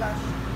flash.